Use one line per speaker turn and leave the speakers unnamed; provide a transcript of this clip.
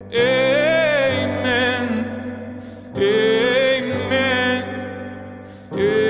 Amen. Amen. Amen.